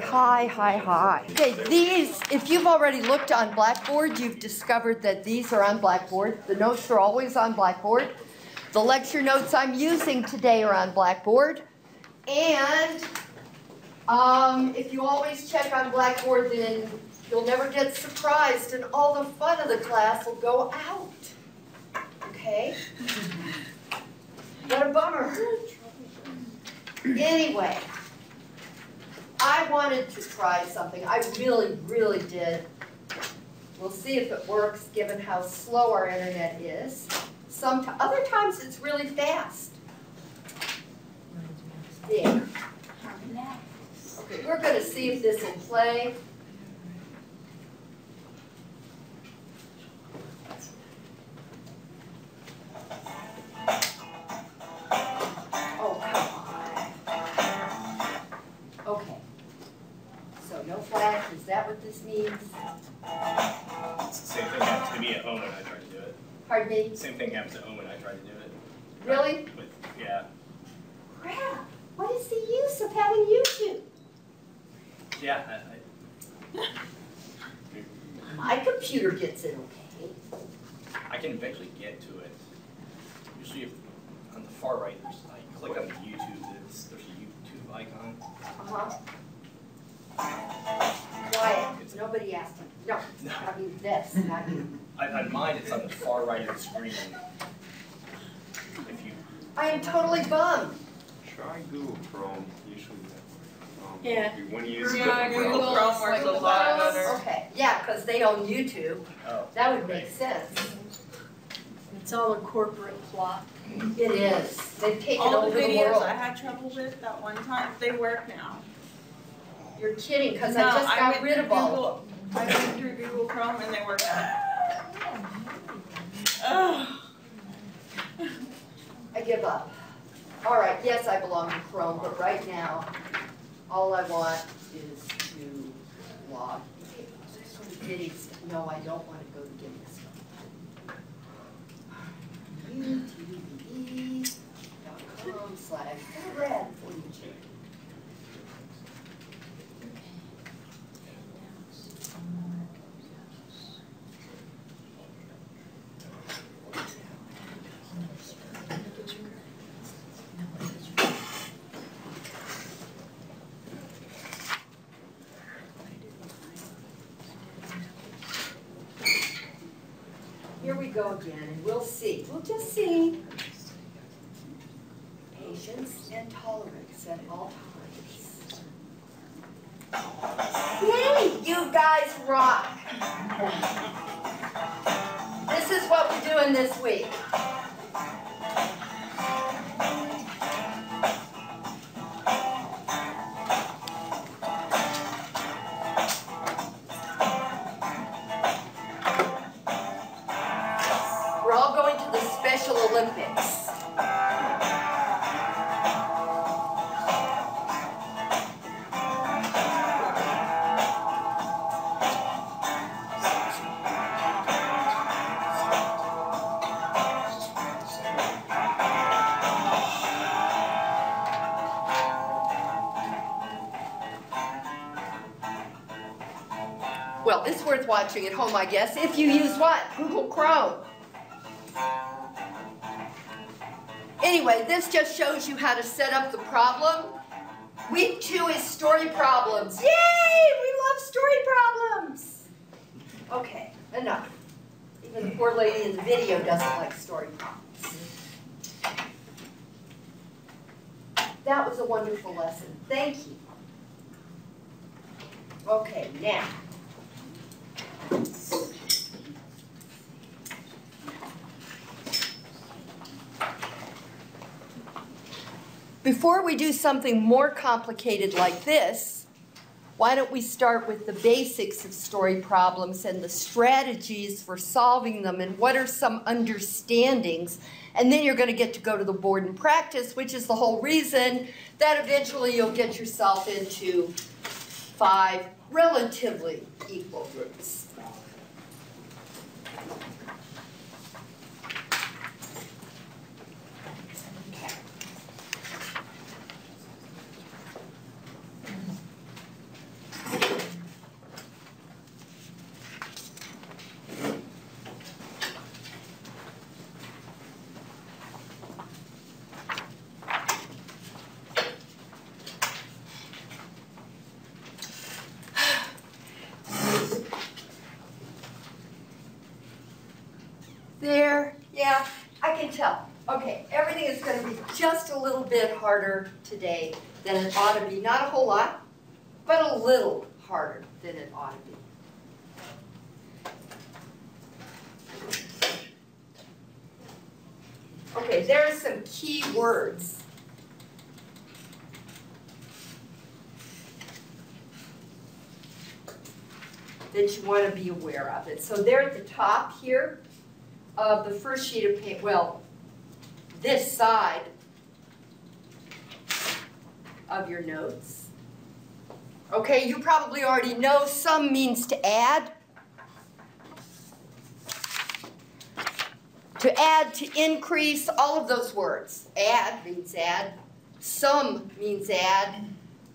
hi, hi, hi. Okay, these, if you've already looked on Blackboard, you've discovered that these are on Blackboard. The notes are always on Blackboard. The lecture notes I'm using today are on Blackboard. And um, if you always check on Blackboard, then you'll never get surprised and all the fun of the class will go out. Okay? What a bummer. Anyway, I wanted to try something. I really, really did. We'll see if it works given how slow our internet is. Some other times it's really fast. There. Okay, we're going to see if this will play. Oh, that what this means? It's the same thing happened to me at home when I tried to do it. Pardon me? Same thing happens at home when I tried to do it. Really? With, yeah. Crap, what is the use of having YouTube? Yeah, I, My computer gets it okay. I, I can eventually get to it. Usually if, on the far right, there's, I click on the YouTube, there's, there's a YouTube icon. Uh-huh. Quiet, nobody asked him. No, I mean this, not you. I, on mine, it's on the far right of the screen. If you, I am totally bummed. Try Google Chrome, usually um, Yeah. When you use Yeah, different Google browsers. Chrome works a lot better. Okay, yeah, because they own YouTube. oh. That would make sense. It's all a corporate plot. It is. They've taken All the over the videos. I had trouble with that one time, they work now. You're kidding, because no, I just got I rid of all. I went through Google Chrome and they worked out. oh. I give up. All right, yes, I belong to Chrome, but right now, all I want is to log No, I don't want to go to Giddy stuff. UTV.com slash this week. At home, I guess, if you use what? Google Chrome. Anyway, this just shows you how to set up the problem. Week two is story problems. Yay! We love story problems. Okay, enough. Even the poor lady in the video doesn't like story problems. That was a wonderful lesson. Thank you. Okay, now. Before we do something more complicated like this, why don't we start with the basics of story problems and the strategies for solving them and what are some understandings? And then you're going to get to go to the board and practice, which is the whole reason that eventually you'll get yourself into five relatively equal groups. There, yeah, I can tell. Okay, everything is gonna be just a little bit harder today than it ought to be. Not a whole lot, but a little harder than it ought to be. Okay, there are some key words. That you want to be aware of. And so they're at the top here of the first sheet of paper, well, this side of your notes. Okay, you probably already know sum means to add. To add, to increase, all of those words. Add means add. Sum means add.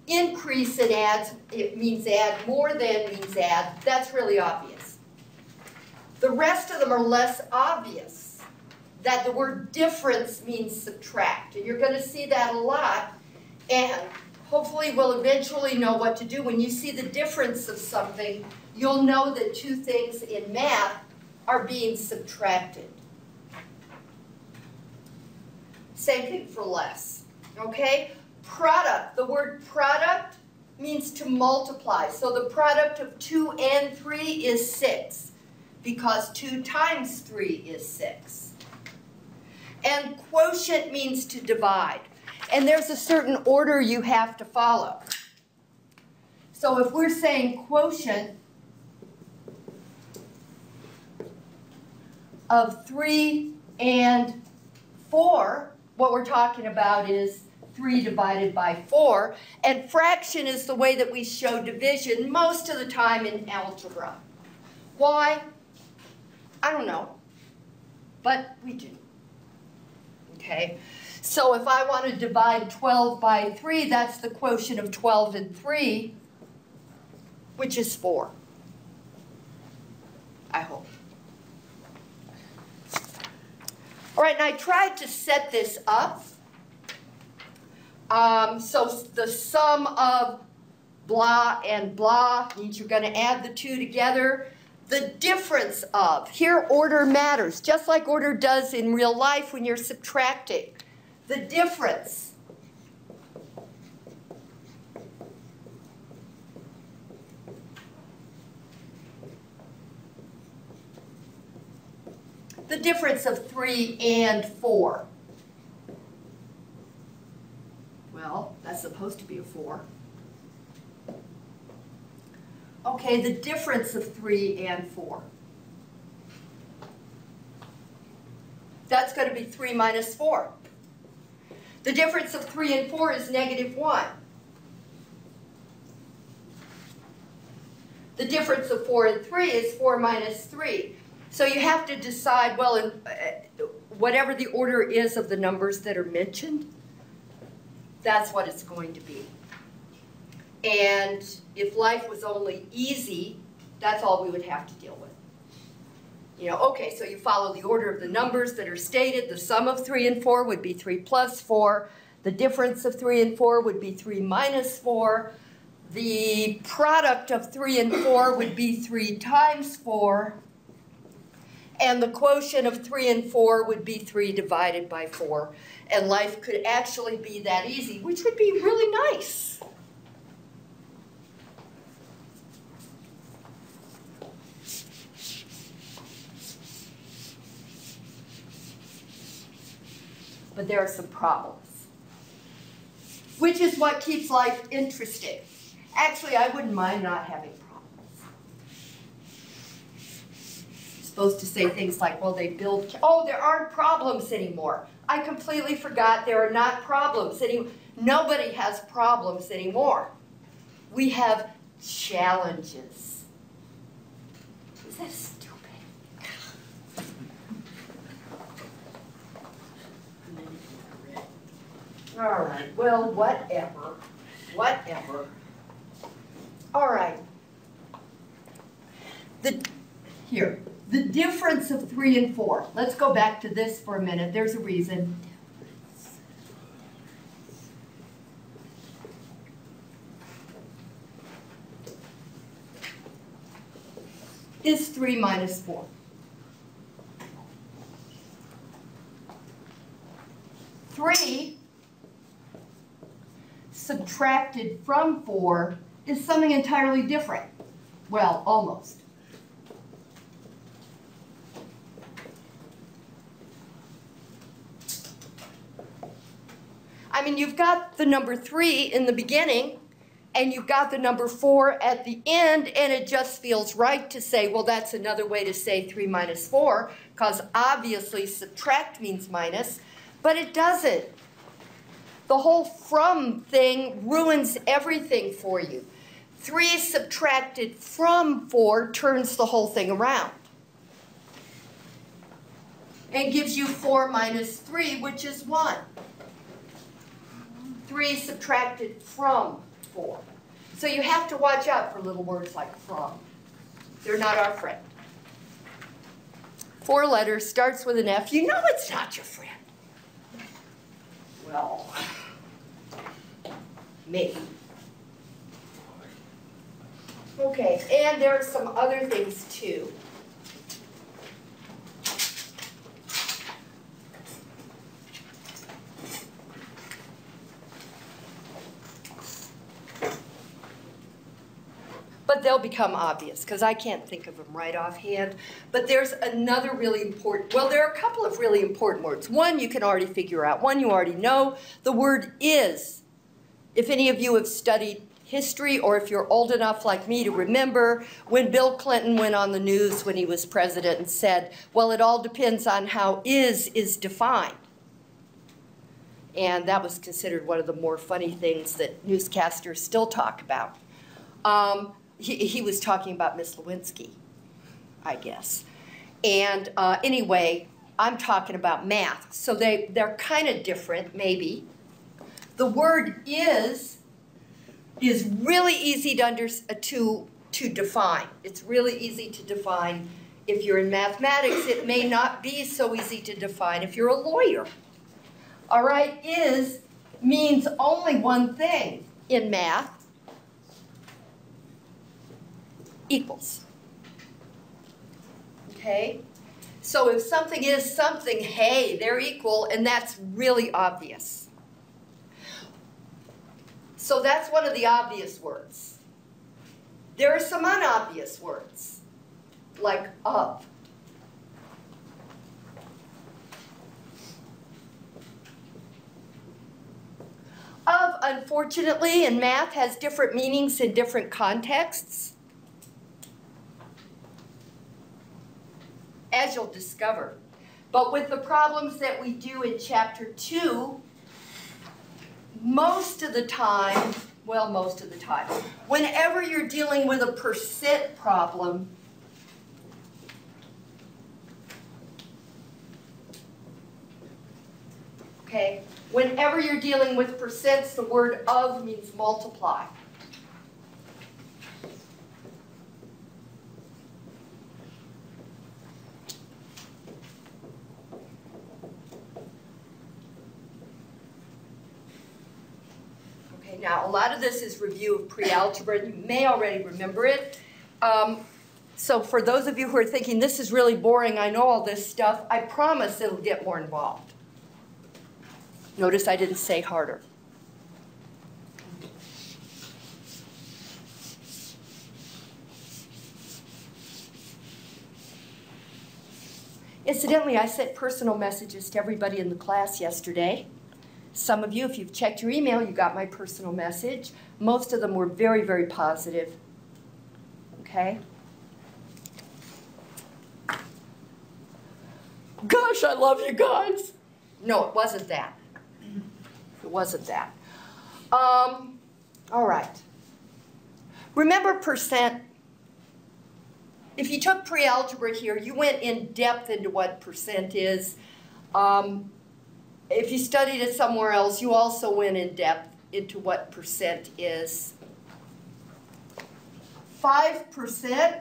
Increase and adds, it means add. More than means add. That's really obvious. The rest of them are less obvious. That the word difference means subtract. And you're going to see that a lot. And hopefully we'll eventually know what to do. When you see the difference of something, you'll know that two things in math are being subtracted. Same thing for less, okay? Product, the word product means to multiply. So the product of 2 and 3 is 6 because 2 times 3 is 6. And quotient means to divide. And there's a certain order you have to follow. So if we're saying quotient of 3 and 4, what we're talking about is 3 divided by 4. And fraction is the way that we show division most of the time in algebra. Why? I don't know. But we do. Okay? So if I want to divide 12 by 3, that's the quotient of 12 and 3, which is 4. I hope. All right, and I tried to set this up. Um, so the sum of blah and blah means you're going to add the two together. The difference of, here order matters, just like order does in real life when you're subtracting. The difference the difference of 3 and 4. Well, that's supposed to be a 4. Okay, the difference of 3 and 4. That's going to be 3 minus 4. The difference of 3 and 4 is negative 1. The difference of 4 and 3 is 4 minus 3. So you have to decide, well, in, uh, whatever the order is of the numbers that are mentioned, that's what it's going to be. And if life was only easy, that's all we would have to deal with. You know, okay, so you follow the order of the numbers that are stated. The sum of 3 and 4 would be 3 plus 4. The difference of 3 and 4 would be 3 minus 4. The product of 3 and 4 would be 3 times 4. And the quotient of 3 and 4 would be 3 divided by 4. And life could actually be that easy, which would be really nice. But there are some problems, which is what keeps life interesting. Actually, I wouldn't mind not having problems. supposed to say things like, well, they build, oh, there aren't problems anymore. I completely forgot there are not problems anymore. Nobody has problems anymore. We have challenges. Is that All right, well, whatever, whatever. All right. The, here, the difference of three and four. Let's go back to this for a minute. There's a reason. is 3 minus 4. Three subtracted from four is something entirely different. Well, almost. I mean, you've got the number three in the beginning, and you've got the number four at the end, and it just feels right to say, well, that's another way to say three minus four, because obviously subtract means minus, but it doesn't. The whole from thing ruins everything for you. Three subtracted from four turns the whole thing around. And gives you four minus three, which is one. Three subtracted from four. So you have to watch out for little words like from. They're not our friend. Four letters, starts with an F. You know it's not your friend. Well, maybe. Okay, and there are some other things too. They'll become obvious because I can't think of them right offhand. But there's another really important, well, there are a couple of really important words. One you can already figure out, one you already know. The word is. If any of you have studied history or if you're old enough like me to remember when Bill Clinton went on the news when he was president and said, well, it all depends on how is is defined. And that was considered one of the more funny things that newscasters still talk about. Um, he, he was talking about Miss Lewinsky, I guess. And uh, anyway, I'm talking about math. So they, they're kind of different, maybe. The word is is really easy to, under, uh, to, to define. It's really easy to define. If you're in mathematics, it may not be so easy to define if you're a lawyer. All right, is means only one thing in math, equals. Okay? So if something is something, hey, they're equal, and that's really obvious. So that's one of the obvious words. There are some unobvious words, like of. Of, unfortunately, in math has different meanings in different contexts. As you'll discover. But with the problems that we do in chapter two, most of the time, well, most of the time, whenever you're dealing with a percent problem, okay, whenever you're dealing with percents, the word of means multiply. Okay, now a lot of this is review of pre-algebra, you may already remember it. Um, so for those of you who are thinking, this is really boring, I know all this stuff, I promise it'll get more involved. Notice I didn't say harder. Incidentally, I sent personal messages to everybody in the class yesterday. Some of you, if you've checked your email, you got my personal message. Most of them were very, very positive. Okay? Gosh, I love you guys. No, it wasn't that. It wasn't that. Um, all right. Remember percent if you took pre-algebra here, you went in depth into what percent is. Um, if you studied it somewhere else, you also went in depth into what percent is. 5%,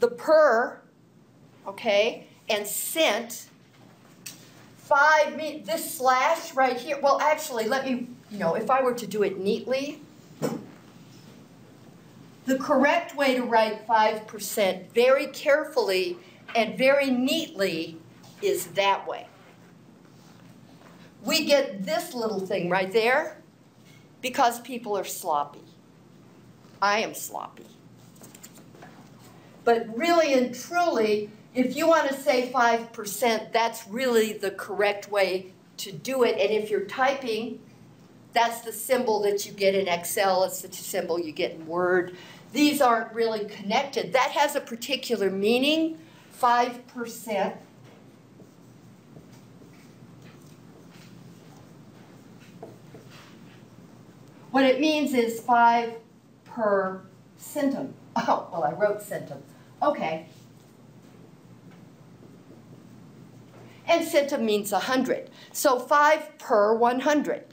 the per, okay, and cent, 5 mean this slash right here, well actually let me, you know, if I were to do it neatly, the correct way to write 5% very carefully and very neatly is that way. We get this little thing right there because people are sloppy. I am sloppy. But really and truly, if you want to say 5%, that's really the correct way to do it. And if you're typing, that's the symbol that you get in Excel, it's the symbol you get in Word. These aren't really connected. That has a particular meaning, 5%. What it means is 5 per centum. Oh, well, I wrote centum. Okay. And centum means 100. So 5 per 100.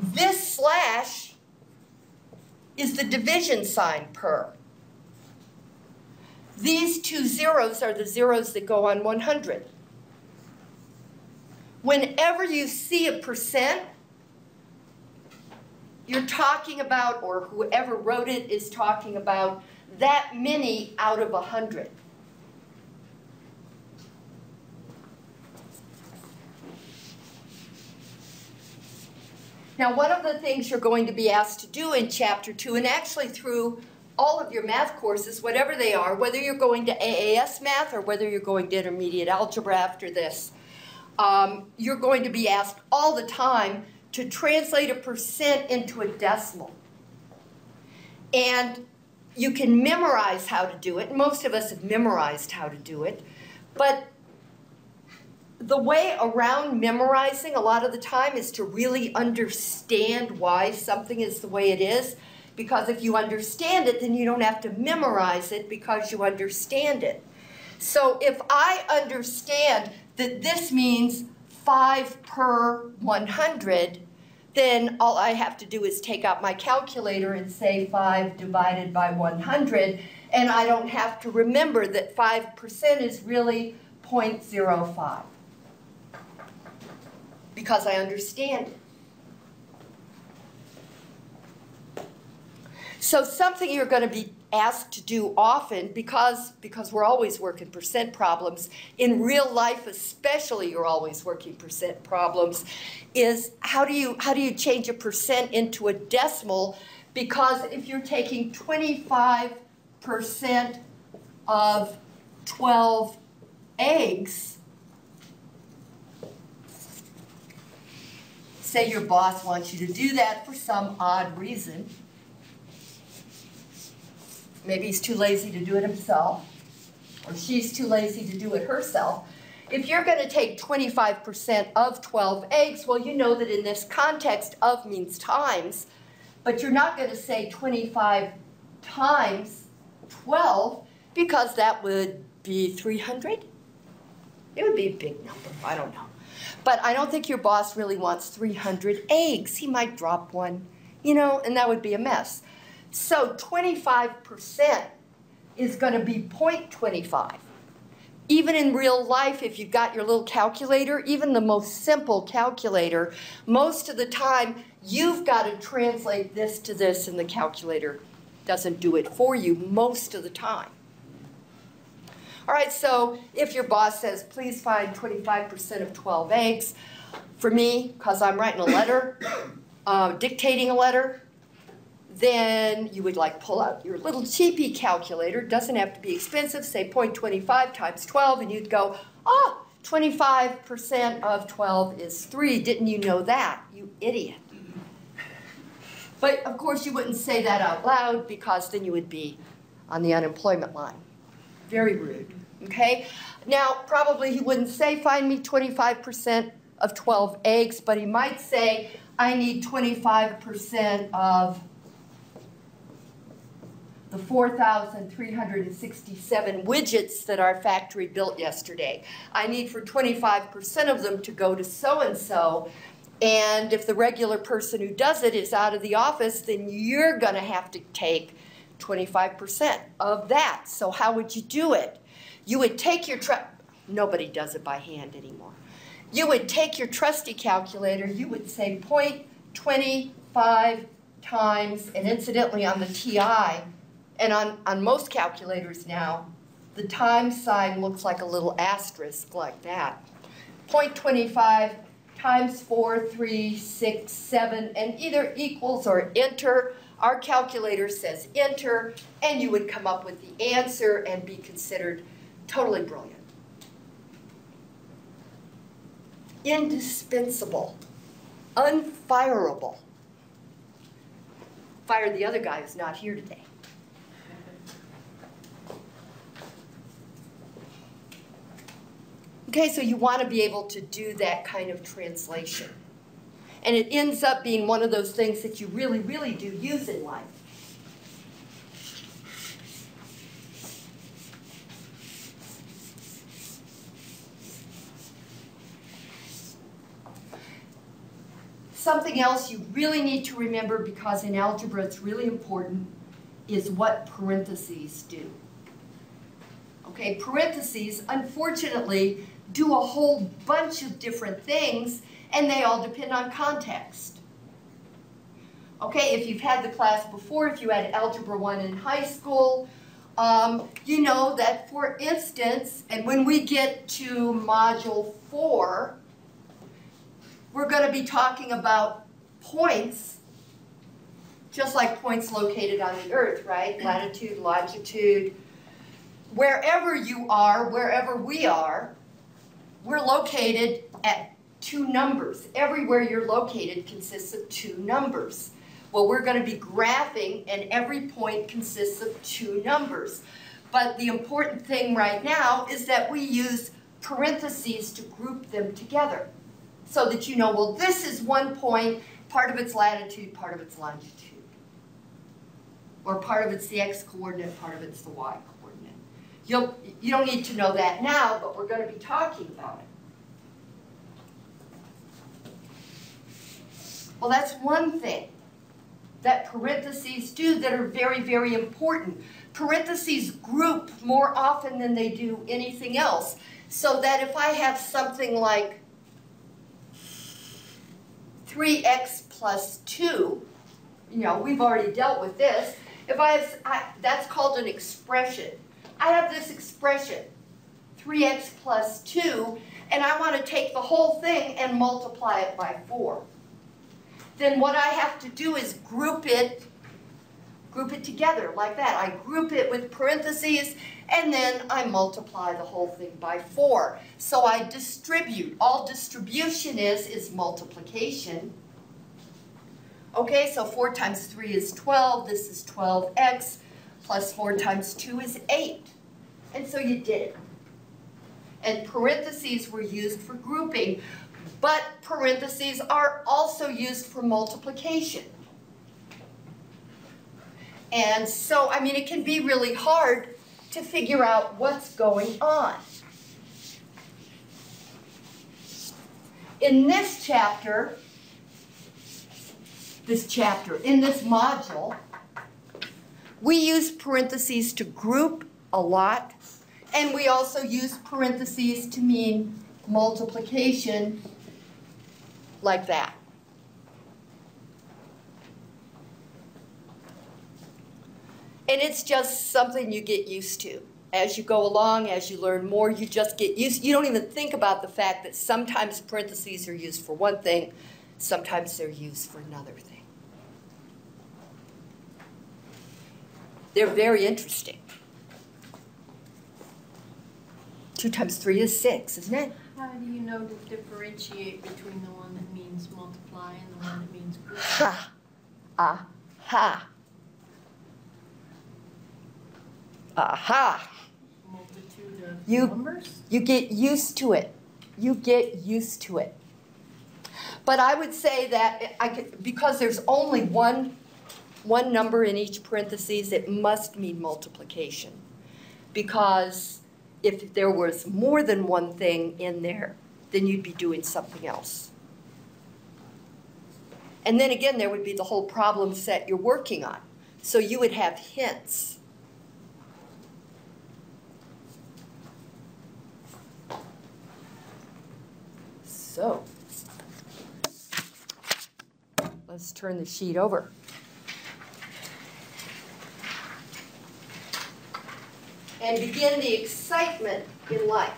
This slash is the division sign per. These two zeros are the zeros that go on 100. Whenever you see a percent, you're talking about, or whoever wrote it is talking about, that many out of a hundred. Now, one of the things you're going to be asked to do in chapter two, and actually through all of your math courses, whatever they are, whether you're going to AAS math or whether you're going to intermediate algebra after this, um, you're going to be asked all the time to translate a percent into a decimal. And you can memorize how to do it. Most of us have memorized how to do it. But the way around memorizing a lot of the time is to really understand why something is the way it is. Because if you understand it, then you don't have to memorize it because you understand it. So if I understand that this means 5 per 100, then all I have to do is take out my calculator and say 5 divided by 100, and I don't have to remember that 5% is really 0.05 because I understand it. So something you're going to be asked to do often because because we're always working percent problems. In real life especially you're always working percent problems is how do you how do you change a percent into a decimal? Because if you're taking 25% of 12 eggs say your boss wants you to do that for some odd reason Maybe he's too lazy to do it himself, or she's too lazy to do it herself. If you're going to take 25% of 12 eggs, well, you know that in this context, of means times, but you're not going to say 25 times 12 because that would be 300. It would be a big number. I don't know. But I don't think your boss really wants 300 eggs. He might drop one, you know, and that would be a mess. So 25% is going to be 0.25. Even in real life, if you've got your little calculator, even the most simple calculator, most of the time you've got to translate this to this and the calculator doesn't do it for you most of the time. All right, so if your boss says, please find 25% of 12 eggs, for me, because I'm writing a letter, uh, dictating a letter, then you would like pull out your little cheapy calculator, doesn't have to be expensive, say 0.25 times 12, and you'd go, ah, oh, 25% of 12 is 3. Didn't you know that, you idiot? But of course you wouldn't say that out loud because then you would be on the unemployment line. Very rude, okay? Now, probably he wouldn't say, find me 25% of 12 eggs, but he might say, I need 25% of the 4,367 widgets that our factory built yesterday. I need for 25% of them to go to so-and-so, and if the regular person who does it is out of the office, then you're going to have to take 25% of that. So how would you do it? You would take your, nobody does it by hand anymore. You would take your trusty calculator, you would say 0.25 times, and incidentally on the TI, and on, on most calculators now, the time sign looks like a little asterisk like that. Point twenty-five times four, three, six, seven, and either equals or enter. Our calculator says enter, and you would come up with the answer and be considered totally brilliant. Indispensable, unfireable. Fire the other guy who's not here today. Okay, so you want to be able to do that kind of translation. And it ends up being one of those things that you really, really do use in life. Something else you really need to remember because in algebra it's really important is what parentheses do. Okay, parentheses, unfortunately, do a whole bunch of different things and they all depend on context. Okay, if you've had the class before, if you had Algebra 1 in high school, um, you know that for instance, and when we get to Module 4, we're going to be talking about points, just like points located on the Earth, right? Latitude, longitude, wherever you are, wherever we are, we're located at two numbers. Everywhere you're located consists of two numbers. Well, we're going to be graphing, and every point consists of two numbers. But the important thing right now is that we use parentheses to group them together so that you know, well, this is one point, part of its latitude, part of its longitude. Or part of it's the x-coordinate, part of it's the y coordinate. You'll, you don't need to know that now, but we're going to be talking about it. Well, that's one thing that parentheses do that are very, very important. Parentheses group more often than they do anything else. So that if I have something like 3x plus 2, you know, we've already dealt with this. If I have, I, that's called an expression. I have this expression, 3x plus 2, and I want to take the whole thing and multiply it by 4 then what I have to do is group it, group it together like that. I group it with parentheses and then I multiply the whole thing by 4. So I distribute. All distribution is, is multiplication. Okay, so 4 times 3 is 12. This is 12x plus 4 times 2 is 8. And so you did it. And parentheses were used for grouping. But parentheses are also used for multiplication. And so, I mean, it can be really hard to figure out what's going on. In this chapter, this chapter, in this module, we use parentheses to group a lot, and we also use parentheses to mean multiplication like that. And it's just something you get used to. As you go along, as you learn more, you just get used. You don't even think about the fact that sometimes parentheses are used for one thing, sometimes they're used for another thing. They're very interesting. Two times three is six, isn't it? How do you know to differentiate between the one that means multiply and the one that means group? Ha. Aha. Aha. Multitude of You- numbers? You get used to it. You get used to it. But I would say that I could, because there's only one, one number in each parentheses, it must mean multiplication. Because if there was more than one thing in there, then you'd be doing something else. And then again, there would be the whole problem set you're working on. So you would have hints. So, let's turn the sheet over. And begin the excitement in life.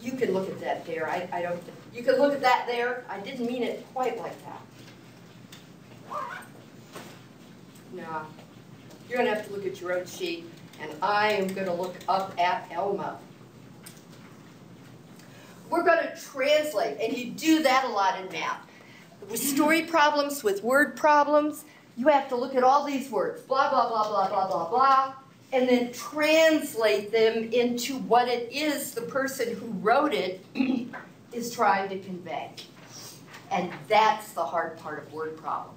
You can look at that there, I, I don't, you can look at that there, I didn't mean it quite like that. No, you're gonna have to look at your own sheet, and I am gonna look up at Elma. We're gonna translate, and you do that a lot in math. With story problems, with word problems, you have to look at all these words, blah, blah, blah, blah, blah, blah, blah, and then translate them into what it is the person who wrote it is trying to convey. And that's the hard part of word problems.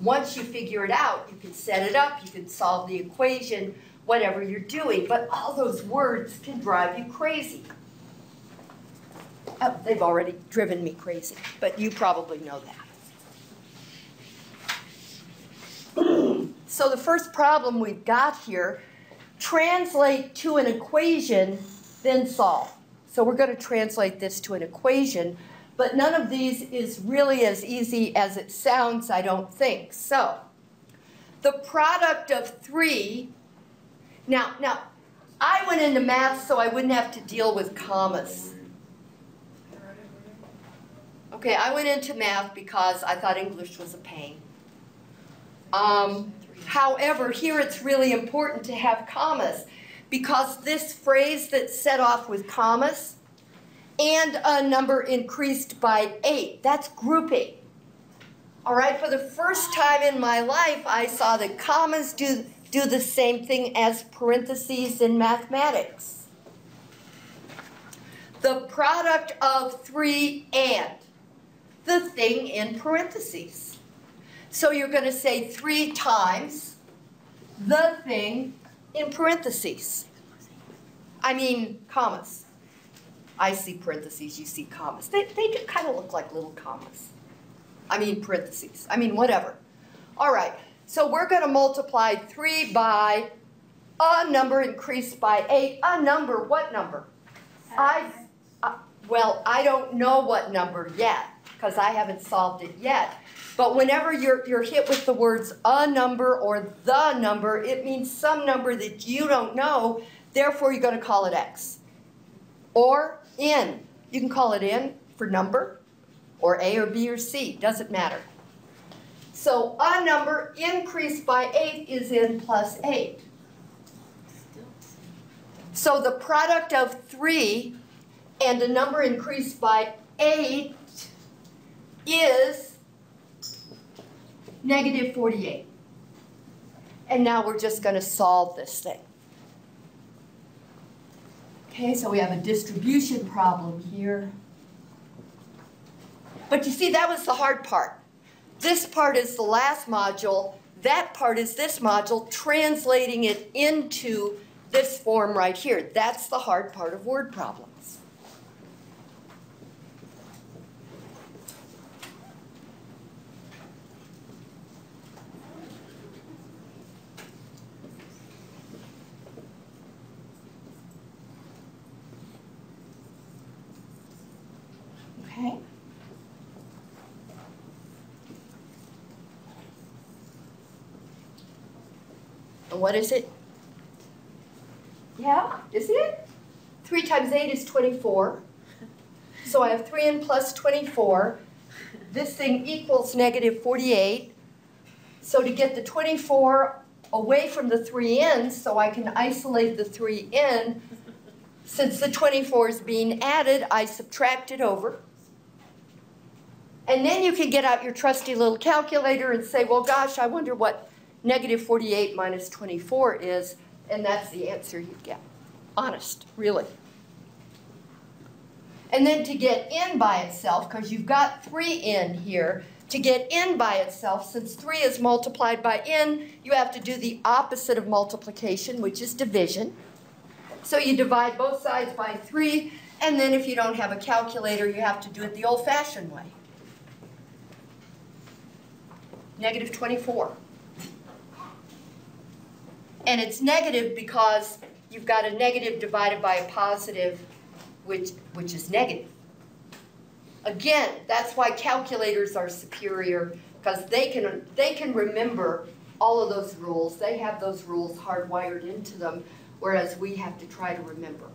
Once you figure it out, you can set it up, you can solve the equation, whatever you're doing, but all those words can drive you crazy. Oh, they've already driven me crazy, but you probably know that. So the first problem we've got here, translate to an equation, then solve. So we're going to translate this to an equation, but none of these is really as easy as it sounds, I don't think. So the product of three, now, now, I went into math so I wouldn't have to deal with commas. Okay, I went into math because I thought English was a pain. Um, however, here it's really important to have commas because this phrase that's set off with commas and a number increased by eight, that's grouping. All right, for the first time in my life, I saw that commas do, do the same thing as parentheses in mathematics. The product of three and the thing in parentheses. So you're going to say three times the thing in parentheses. I mean, commas. I see parentheses, you see commas. They, they do kind of look like little commas. I mean, parentheses. I mean, whatever. All right, so we're going to multiply 3 by a number increased by 8. A number, what number? I, uh, well, I don't know what number yet because I haven't solved it yet. But whenever you're, you're hit with the words a number or the number, it means some number that you don't know, therefore you're going to call it x. Or n. You can call it n for number, or A or B or C, doesn't matter. So a number increased by 8 is n plus 8. So the product of 3 and a number increased by 8 is negative 48. And now we're just going to solve this thing. Okay, so we have a distribution problem here. But you see, that was the hard part. This part is the last module. That part is this module, translating it into this form right here. That's the hard part of word problems. Okay. And what is it? Yeah, isn't it? 3 times 8 is 24. So I have 3 n plus 24. This thing equals negative 48. So to get the 24 away from the 3n, so I can isolate the 3n, since the 24 is being added, I subtract it over. And then you can get out your trusty little calculator and say, well, gosh, I wonder what negative 48 minus 24 is, and that's the answer you get. Honest, really. And then to get n by itself, because you've got 3n here, to get n by itself, since 3 is multiplied by n, you have to do the opposite of multiplication, which is division. So you divide both sides by 3, and then if you don't have a calculator, you have to do it the old-fashioned way. Negative 24. And it's negative because you've got a negative divided by a positive, which, which is negative. Again, that's why calculators are superior, Because they can, they can remember all of those rules. They have those rules hardwired into them, whereas we have to try to remember,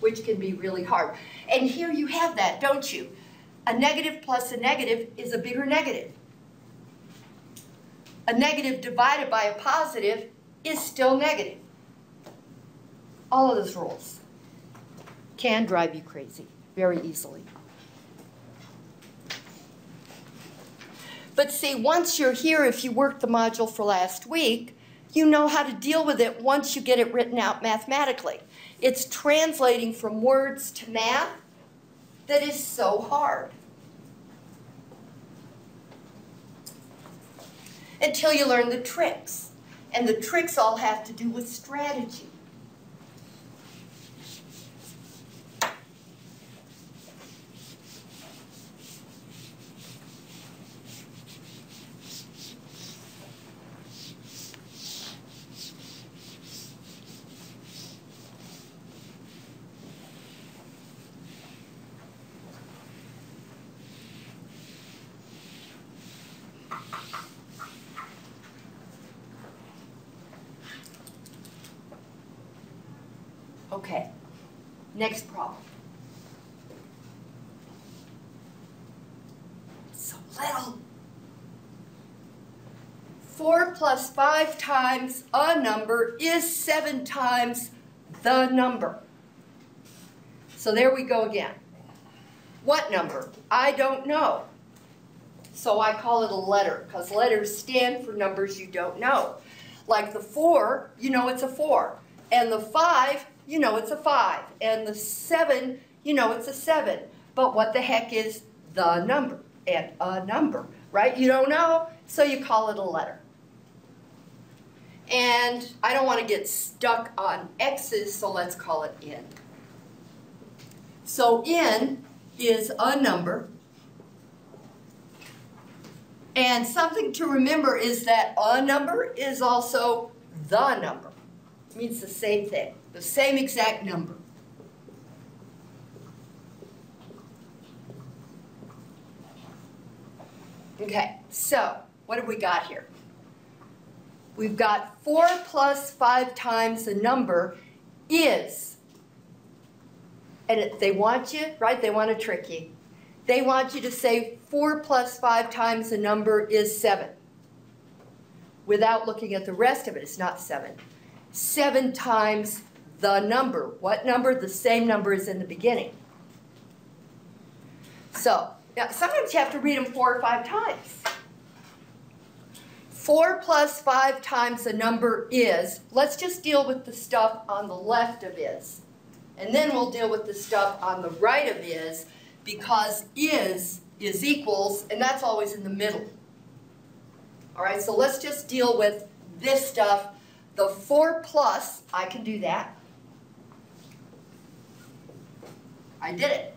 which can be really hard. And here you have that, don't you? A negative plus a negative is a bigger negative. A negative divided by a positive is still negative. All of those rules can drive you crazy very easily. But see, once you're here, if you worked the module for last week, you know how to deal with it once you get it written out mathematically. It's translating from words to math that is so hard. Until you learn the tricks. And the tricks all have to do with strategy. Okay, next problem. So little. Four plus five times a number is seven times the number. So there we go again. What number? I don't know. So I call it a letter, because letters stand for numbers you don't know. Like the four, you know it's a four. And the five, you know it's a five. And the seven, you know it's a seven. But what the heck is the number and a number, right? You don't know, so you call it a letter. And I don't want to get stuck on x's, so let's call it n. So n is a number. And something to remember is that a number is also the number. It means the same thing, the same exact number. Okay, so what have we got here? We've got 4 plus 5 times the number is, and they want you, right, they want to trick you. They want you to say 4 plus 5 times the number is 7. Without looking at the rest of it, it's not 7. 7 times the number. What number? The same number as in the beginning. So, now sometimes you have to read them four or five times. 4 plus 5 times the number is, let's just deal with the stuff on the left of is. And then we'll deal with the stuff on the right of is, because is is equals, and that's always in the middle. All right, so let's just deal with this stuff. The 4 plus, I can do that. I did it.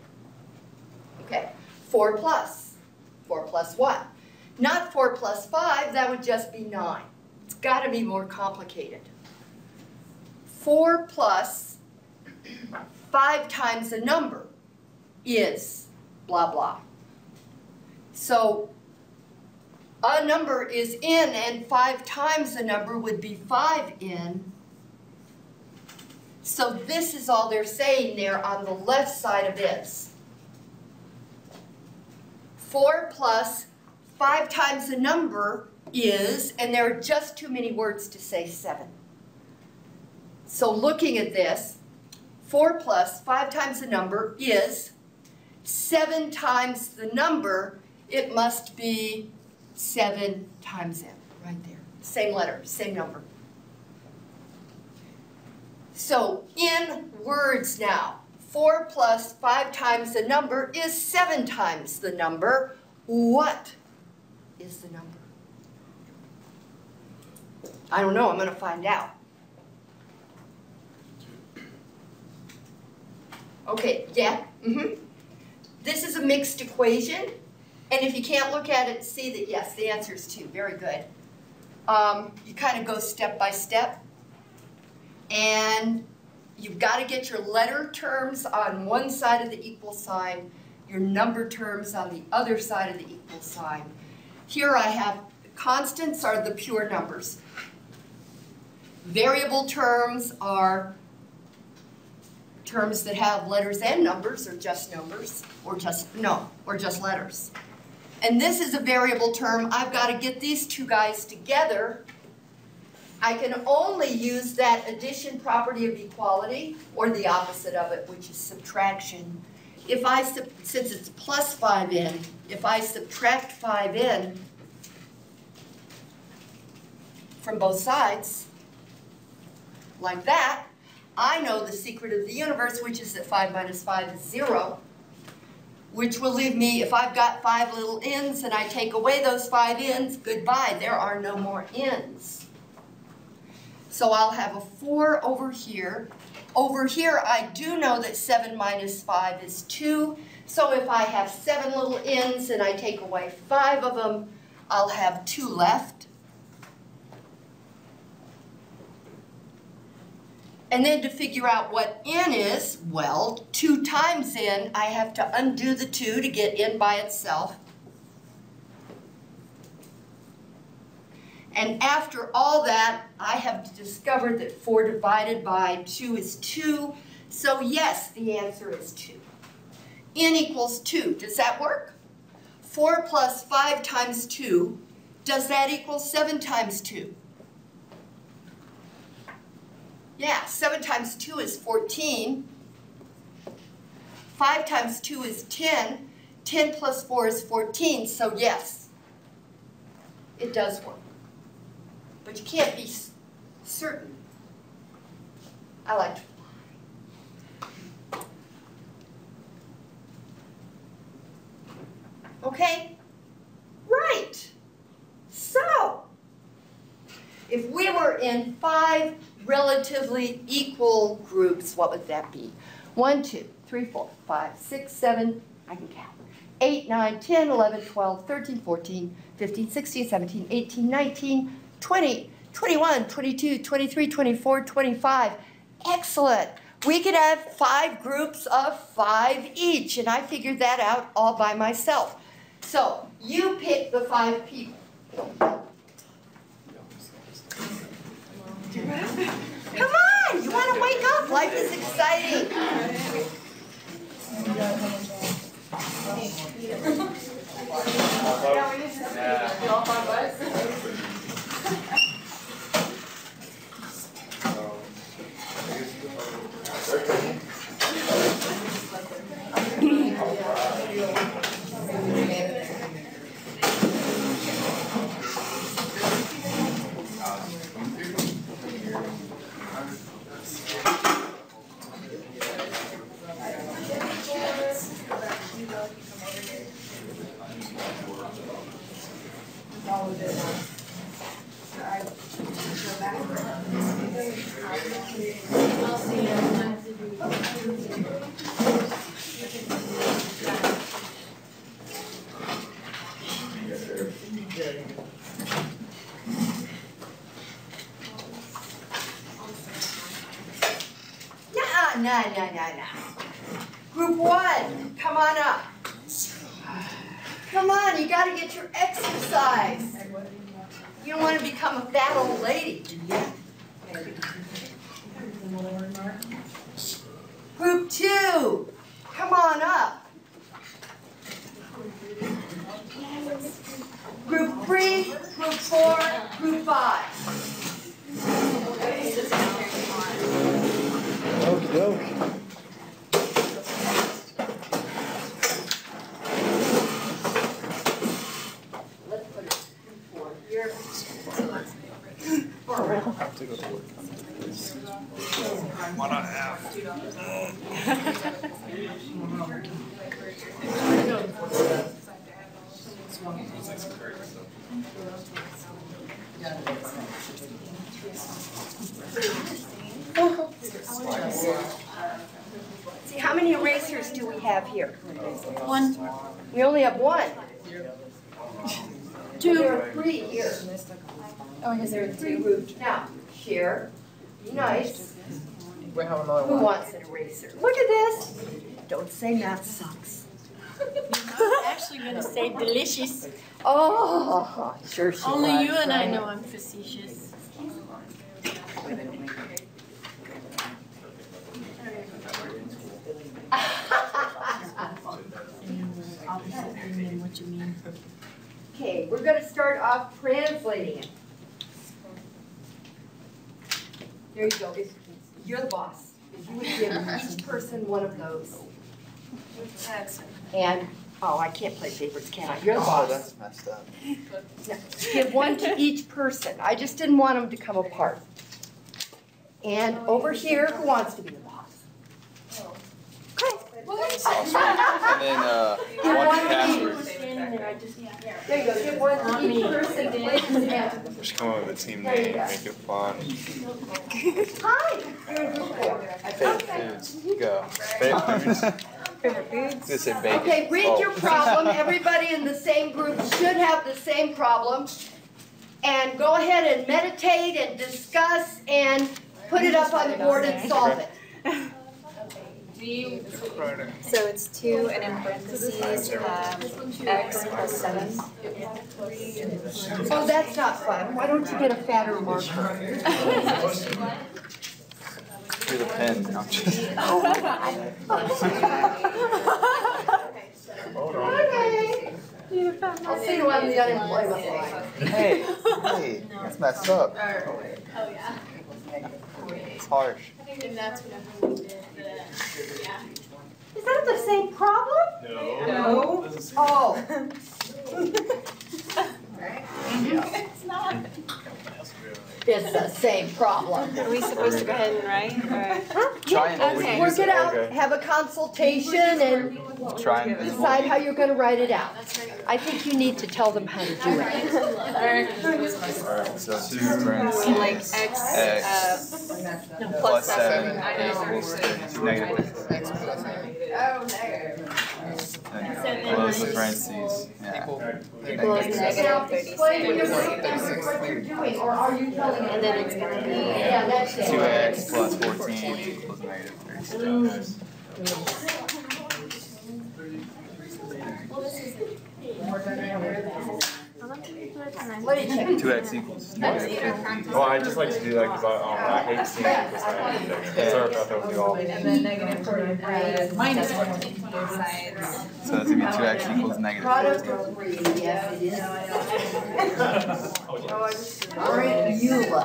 Okay, 4 plus. 4 plus what? Not 4 plus 5, that would just be 9. It's got to be more complicated. 4 plus 5 times a number is blah blah. So a number is n and 5 times the number would be 5 n. So this is all they're saying there on the left side of this. 4 plus 5 times the number is, and there are just too many words to say 7. So looking at this, 4 plus 5 times the number is 7 times the number, it must be 7 times n, right there. Same letter, same number. So in words now, 4 plus 5 times the number is 7 times the number. What is the number? I don't know, I'm going to find out. Okay, yeah, mm-hmm. This is a mixed equation, and if you can't look at it, see that, yes, the answer is 2, very good. Um, you kind of go step by step, and you've got to get your letter terms on one side of the equal sign, your number terms on the other side of the equal sign. Here I have, constants are the pure numbers. Variable terms are terms that have letters and numbers, or just numbers, or just, no, or just letters. And this is a variable term, I've got to get these two guys together. I can only use that addition property of equality, or the opposite of it, which is subtraction. If I, since it's plus five n, if I subtract five n from both sides, like that, I know the secret of the universe, which is that five minus five is zero, which will leave me, if I've got five little n's and I take away those five n's, goodbye, there are no more n's. So I'll have a four over here. Over here, I do know that seven minus five is two, so if I have seven little n's and I take away five of them, I'll have two left. And then to figure out what n is, well, 2 times n, I have to undo the 2 to get n by itself. And after all that, I have discovered that 4 divided by 2 is 2. So yes, the answer is 2. n equals 2. Does that work? 4 plus 5 times 2, does that equal 7 times 2? Yeah, 7 times 2 is 14. 5 times 2 is 10. 10 plus 4 is 14, so yes, it does work. But you can't be certain. I like to fly. Okay? Right. So, if we were in five relatively equal groups, what would that be? One, two, three, four, five, six, seven, I can count. Eight, nine, 10, 11, 12, 13, 14, 15, 16, 17, 18, 19, 20, 21, 22, 23, 24, 25. Excellent. We could have five groups of five each, and I figured that out all by myself. So you pick the five people. Come on, you want to wake up. Life is exciting. I'll see you. I have to do- Nah, nah, nah, nah, nah. Group one, come on up. Come on, you gotta get your exercise. You don't wanna become a fat old lady, do you? Group two, come on up. Group three, group four, group five. Okey doke. Let's put it group four here. See, how many erasers do we have here? One, We only have one. two. Three here. Oh, I guess there are Three two. groups. Now, share, be nice. We have another Who one. wants an eraser? Look at this. Don't say math sucks. actually gonna say delicious. Oh, sure she was. Only you and I know I'm facetious. Opposite meaning what you mean. Okay, we're gonna start off translating it. There you go, It's- you're the boss. If you would give each person one of those. And, oh, I can't play favorites, can I? You're the Oh, boss. that's messed up. No, Give one to each person. I just didn't want them to come apart. And over here, who wants to be the? And then, uh, one one password. there, just, you go, give one to each person. Just come up with a team There name, make it fun. Hi, you're in group four. Favorite foods, go. Favorite foods? Favorite foods? Just say bacon. Okay, read Oh. your problem. Everybody in the same group should have the same problem. And go ahead and meditate and discuss and put it up on the board and solve it. So it's two and in parentheses, um, x plus seven. Oh, that's not fun. Why don't you get a fatter marker? Through the pen. No, I'm just- Okay. I'll see you on the unemployment line. Hey, hey, that's messed up. oh yeah. It's harsh. And that's whenever we did the, yeah. Is that the same problem? No. Oh, It's not. It's the same problem. Are we supposed to go ahead and write, or? Try and Okay. Work it out, Okay. have a consultation and Try and visible. decide how you're gonna write it out. I think you need to tell them how to do it. Alright, so two. Like x, X uh, plus seven I equals two negative. And close the parentheses, yeah. equals Now, negative explain what you're thirty-six. what you're doing, or are you telling And then it's gonna be, Yeah, that's. Two x plus fourteen equals negative thirty-six. What did you check? Two x equals negative fifty. Well, I just like to do that because I, um, I hate seeing it this way. Sorry about that with you all. and then negative forty-five, minus fourteen, sides. So it's gonna be two x equals negative Product fifty. of three, yes, it is. All right, Eula.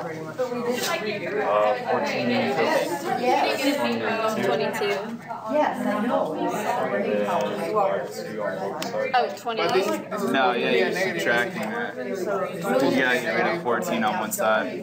Uh, fourteen and. Yes, Twenty-two. yes, I know. And then, two on both sides. Oh, twenty-eight. No, yeah, you're subtracting that. You get rid fourteen on one side.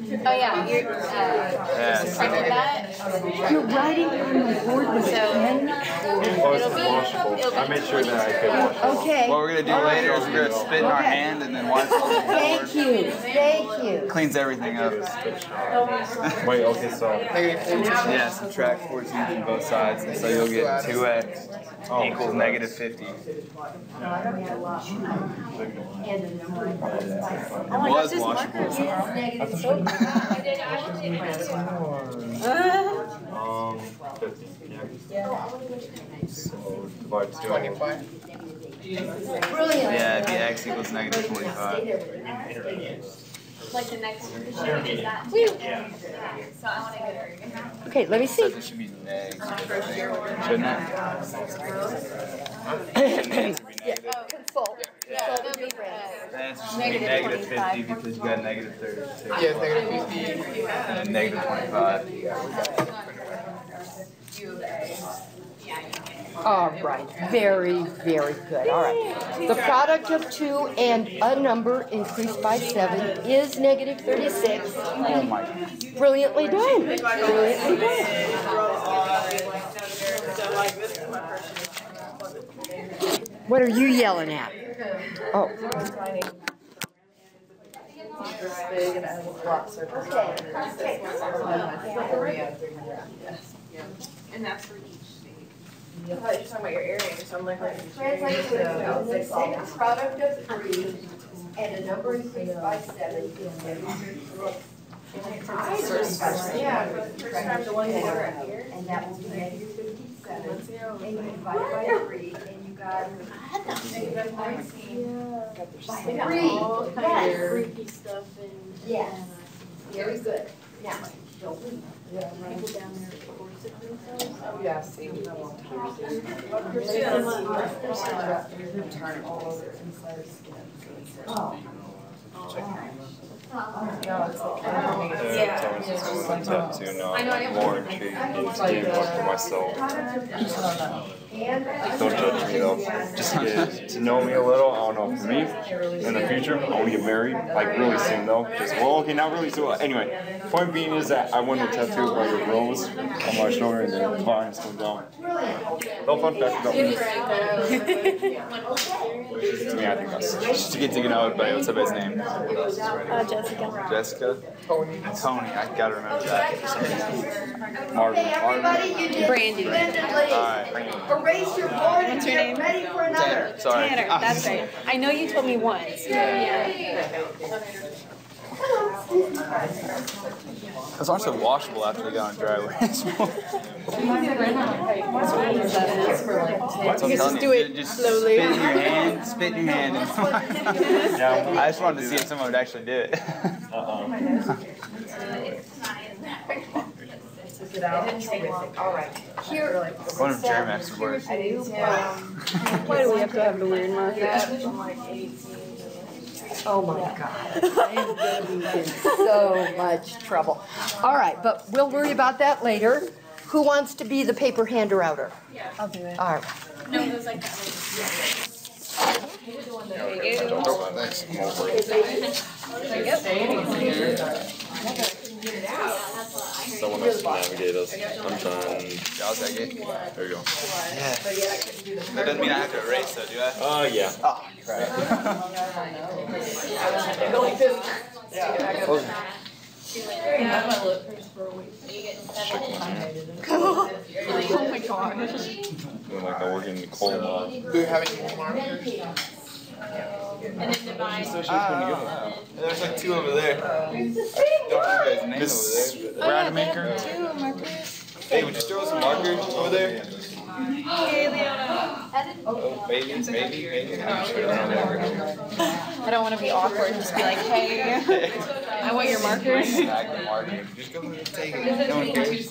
Oh, yeah, you're, uh, Yeah, subtracting so that, You're writing on the board with a pen? Oh, this is washable. I made sure that I could wash it. Okay, what we're gonna do later is we're gonna spit in our hand and then wash. it thank you, thank you. Cleans everything up. Wait, okay, so, Yeah, subtract fourteen from both sides, and so you'll get two x oh, equals negative fifty. It And the number is was washable. Negative um, fifty, yeah. So, divide two. Twenty-five? Brilliant. Yeah, it'd be x equals twenty-five. there with me. like the next one, is that? Yeah, so I wanna go. Okay, let me see. Says it should be neg, shouldn't it? Consult. Yeah, Consult it'll with be, your friends. The answer should negative fifty because you got negative thirty-two. Yes, negative fifty. And then negative twenty-five. All right, very, very good, all right. The product of two and a number increased by seven is negative thirty-six. Oh my god. Brilliantly done, brilliantly done. What are you yelling at? Oh. And that's for each state. Translate to the second product of three and a number increased by seven is negative Yeah, for the first time, the one you were at here. And that will be negative fifty-seven. and you divide by three, and you got They got Three, all kinds yes. of freaky stuff and. Yes. Very good. Now, don't leave. People down there forcing themselves. Oh, yeah. Yeah, tell me since I was on tattoo now, I'm more intrigued into doing one for myself. Don't judge me though, just to get to know me a little, I don't know, for me, in the future, I wanna get married, like really soon though, cause, well, okay, not really soon, anyway, point being is that I want a tattoo of like a rose on my shoulder and then vines come down. No fun fact about me. To me, I think that's, Just to get to know everybody, what's everybody's name? Uh, Jessica. Jessica? Tony. Tony, I gotta remember that for some reason. Marvin. Okay, everybody, Brandy. Alright, Erase your board and What's your get name? ready for another. Tanner, sorry. Tanner, that's right. Ah. I know you told me once. Those aren't so washable after they go on dry. That's what I'm telling you. dude, Just spit in your hand, spit in your hand. I just wanted to see if someone would actually do it. All right. Here, One of Jeremy's words. Why do we have to have the weird marker? oh my God. I am gonna be in so much trouble. All right, but we'll worry about that later. Who wants to be the paper hander outer? I'll do it. All right. No, it was like that. Someone else can navigate us. I'm trying. Yeah, I'll take it. There you go. Yeah. That doesn't mean I have to erase though, do I? Oh, yeah. Oh, crap. Oh my god. Feeling like I work in the coal mine. Do you have any more markers? And then divide. Ah, there's like two over there. I don't know you guys' name Miss over there. Rademacher. Two markers. Hey, would you throw some markers over there? Hey, Leona. Oh, maybe, maybe, maybe. I'm sure. I don't know. I don't want to be awkward and just be like, hey, I want your markers. Snag. Just go take it. No one cares.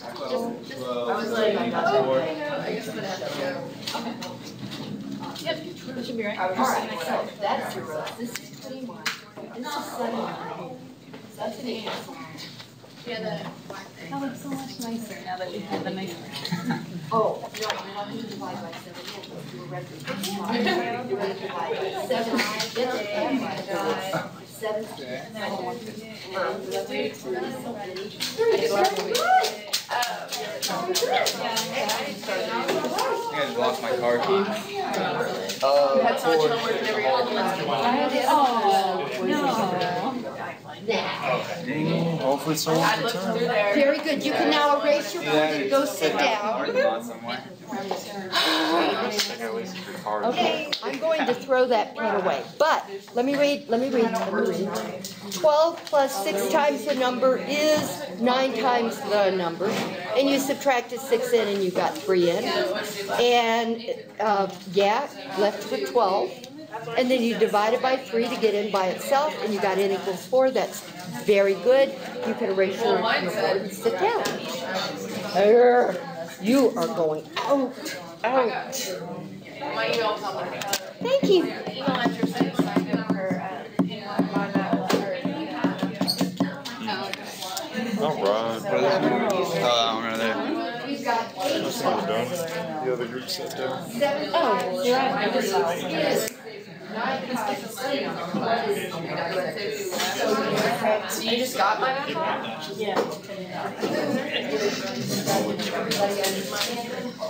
Yep, should be right. All right, that's zero. This is twenty-one. This is seventy-nine. That's an eight. Yeah, the. That looks so much nicer now that we have the nice. Oh, no, we're not gonna divide by seven yet, but we're ready. We're ready to divide by seven. Get the. I just lost my car keys. Oh, had so much homework and every all Oh, no. Dang, Hopefully someone Very good. You can now erase your board and go sit down. Okay, I'm going to throw that pen away, but let me read, let me read, let me read. Twelve plus six times the number is nine times the number, and you subtracted six n and you got three n. And, uh, yeah, left with twelve, and then you divide it by three to get n by itself, and you got n equals four, that's very good. You can erase your, your board and sit down. You are going out, out. My email's on my. Thank you. Email address is signed up for, uh, my letter. Alright. Oh, that one right there. We've got eight That's not done. The other group sat down. seven Oh, you're right. is You just got my iPhone?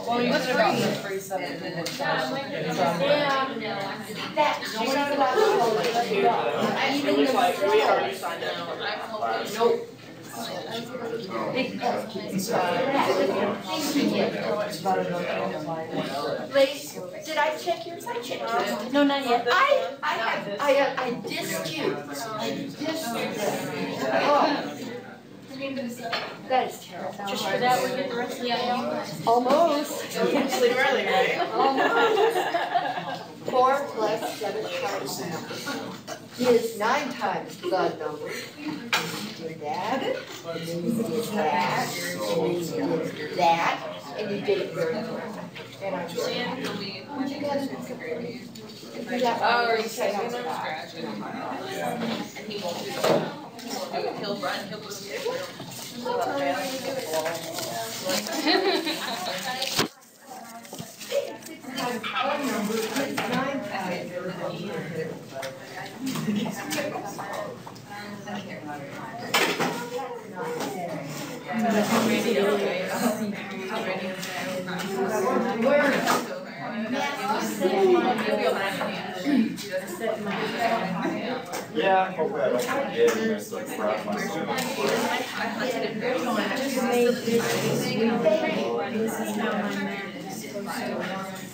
Well, you should have the free seven minutes. That, she's not allowed to hold it. Even themselves. Nope. Ladies, did I check yours? I checked yours. No, not yet. I, I have, I, uh, I dissed you. I dissed you. Oh. That is terrible. Just for that, we get the rest of the email? Almost. Sleep early, right? Almost. Four plus seven times is nine times the number. Do that, and then you did that, and then you did that, and you did it very good. And I'm sure. You got. If you got Oh, you one, taking check them out? And he won't do do it, he'll run, he'll go skip. One number I don't forget and miss like. Just made this this is how my math is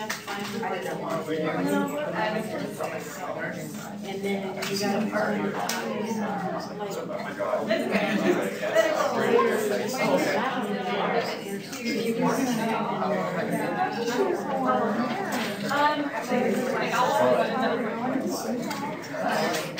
A, you got to find the And then you. Got to find, Because now that's one. Of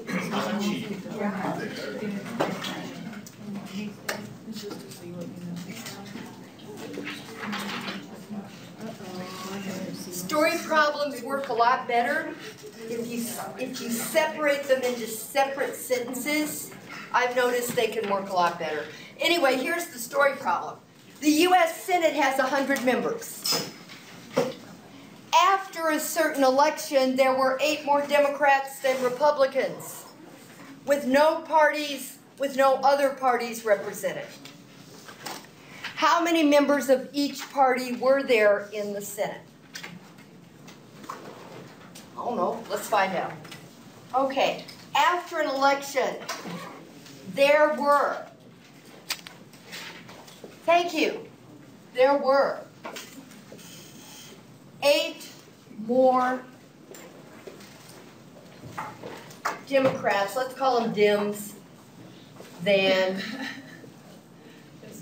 Story problems work a lot better if you, if you separate them into separate sentences. I've noticed they can work a lot better. Anyway, here's the story problem. The US Senate has 100 members. After a certain election, there were eight more Democrats than Republicans, with no parties, with no other parties represented. How many members of each party were there in the Senate? I don't know, let's find out. Okay, after an election, there were, thank you, there were eight more Democrats, let's call them Dems, than,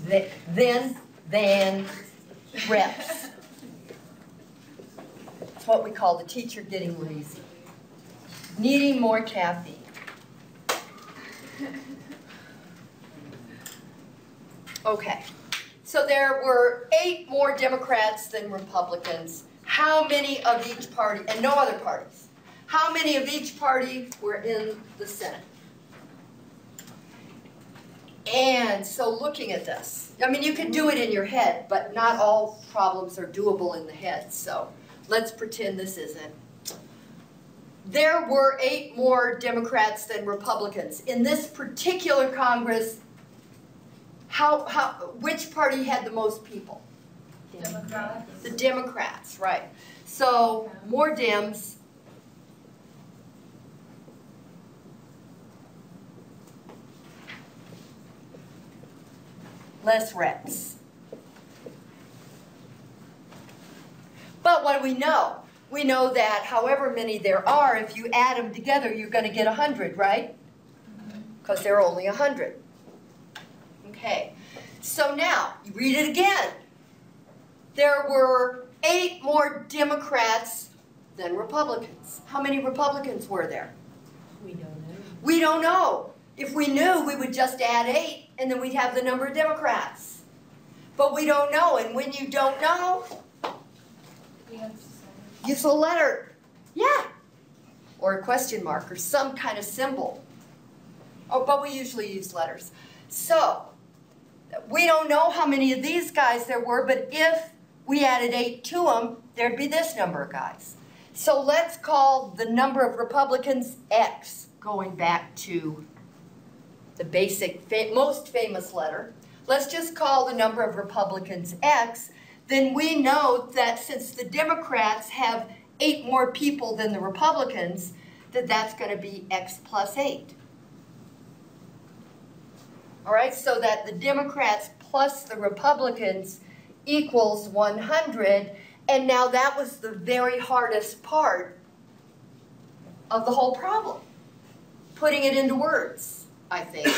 th- than, than reps. It's what we call the teacher getting lazy. Needing more caffeine. Okay, so there were eight more Democrats than Republicans. How many of each party, and no other parties, how many of each party were in the Senate? And so looking at this, I mean, you can do it in your head, but not all problems are doable in the head, so let's pretend this isn't. There were eight more Democrats than Republicans. In this particular Congress, how, how, which party had the most people? Democrats. The Democrats, right. So more Dems. Less reps. But what do we know? We know that however many there are, if you add them together, you're going to get 100, right? Because there are only 100. Okay, so now, you read it again. There were eight more Democrats than Republicans. How many Republicans were there? We don't know. We don't know. If we knew, we would just add eight, and then we'd have the number of Democrats. But we don't know, and when you don't know, use a letter. Yeah. Or a question mark, or some kind of symbol. Oh, but we usually use letters. So, we don't know how many of these guys there were, but if we added eight to them, there'd be this number of guys. So let's call the number of Republicans X, going back to the basic, fa most famous letter. Let's just call the number of Republicans X. Then we know that since the Democrats have eight more people than the Republicans, that that's going to be X plus eight. All right, so that the Democrats plus the Republicans equals 100, and now that was the very hardest part of the whole problem, putting it into words, I think.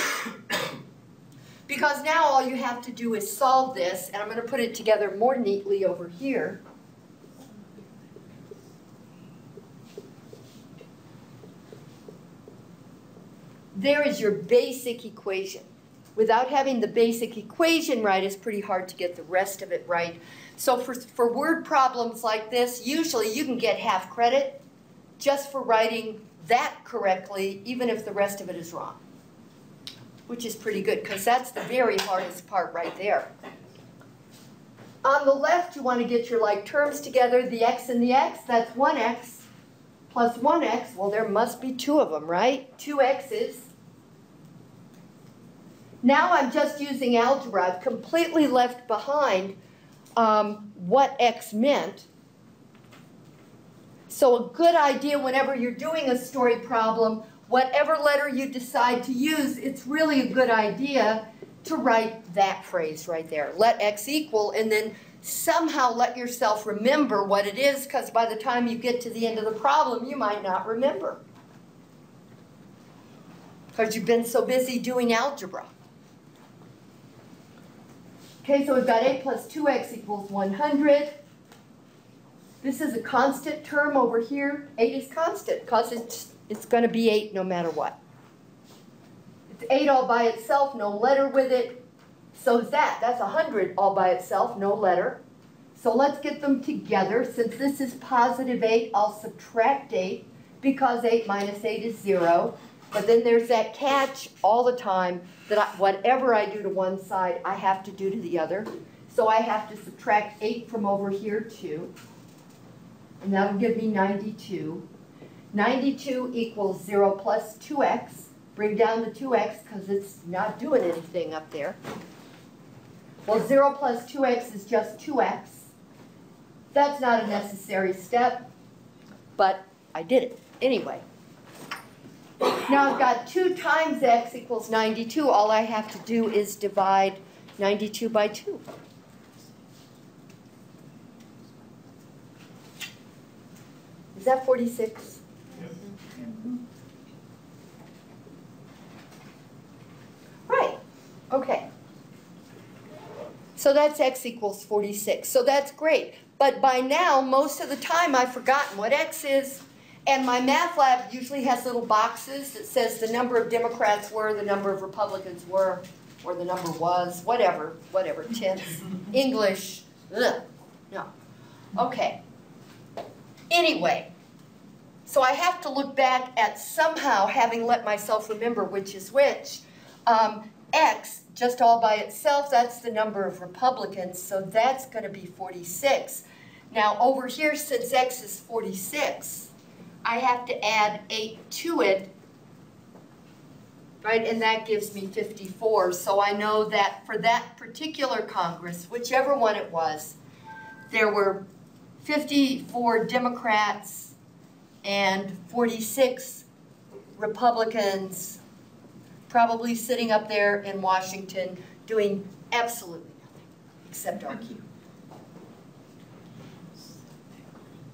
because now all you have to do is solve this, and I'm going to put it together more neatly over here. There is your basic equation. Without having the basic equation right, it's pretty hard to get the rest of it right. So for, for word problems like this, usually you can get half credit just for writing that correctly, even if the rest of it is wrong. Which is pretty good, because that's the very hardest part right there. On the left, you want to get your like terms together, the x and the x, that's 1x plus 1x. Well, there must be two of them, right? Two x's. Now I'm just using algebra. I've completely left behind um, what x meant. So a good idea whenever you're doing a story problem, whatever letter you decide to use, it's really a good idea to write that phrase right there. Let x equal, and then somehow let yourself remember what it is, because by the time you get to the end of the problem, you might not remember. Because you've been so busy doing algebra. Okay, so we've got 8 plus 2x equals 100. This is a constant term over here. 8 is constant because it's, it's going to be 8 no matter what. It's 8 all by itself, no letter with it. So is that. That's 100 all by itself, no letter. So let's get them together. Since this is positive 8, I'll subtract 8 because 8 minus 8 is 0. But then there's that catch all the time that I, whatever I do to one side, I have to do to the other. So I have to subtract 8 from over here too. And that'll give me 92. 92 equals 0 plus 2x. Bring down the 2x because it's not doing anything up there. Well, 0 plus 2x is just 2x. That's not a necessary step, but I did it anyway. Now I've got 2 times x equals 92. All I have to do is divide 92 by 2. Is that 46? Right. Okay. So that's x equals 46. So that's great. But by now, most of the time, I've forgotten what x is. And my math lab usually has little boxes that says the number of Democrats were, the number of Republicans were, or the number was, whatever, whatever, tense, English, ugh, no. Okay. Anyway, so I have to look back at somehow having let myself remember which is which. Um, X, just all by itself, that's the number of Republicans, so that's going to be 46. Now over here, since X is 46, I have to add 8 to it, right? And that gives me 54. So I know that for that particular Congress, whichever one it was, there were 54 Democrats and 46 Republicans probably sitting up there in Washington doing Absolutely nothing, except RQ.